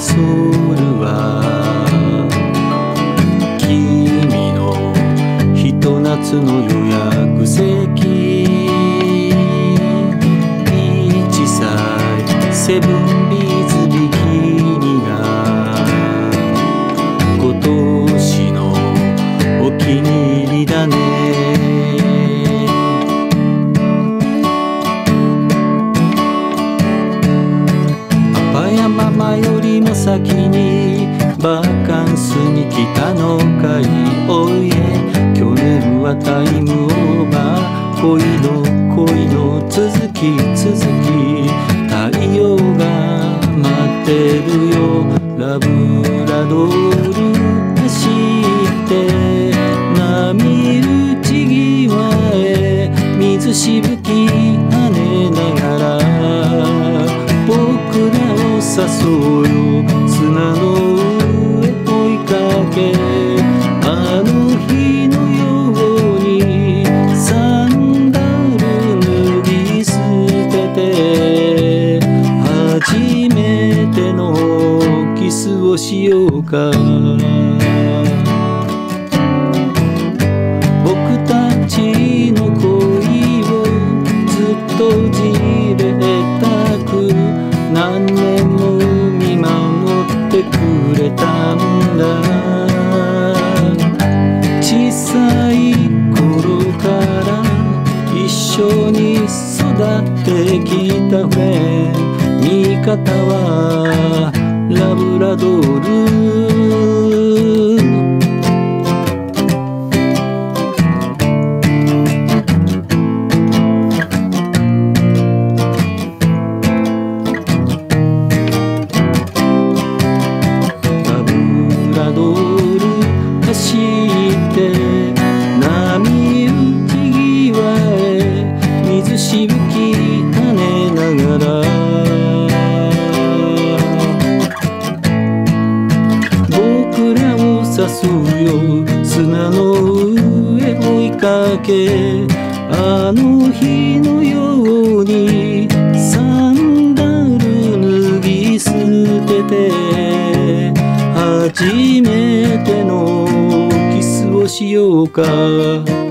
ソールは君のひと夏の予約席。ビーチサイセブン先にバカンスに来たのかいおいえ去年はタイムオーバー。恋の恋の続き続き。太陽が待ってるよ。ラブラドー。初めてのキスをしようか。僕たちの恋をずっとじれ方はラブラドールラブラドール走って波打ち際へ水しぶきに跳ねながら。を誘うよ。砂の上追いかけあの日のようにサンダル脱ぎ捨てて初めてのキスをしようか。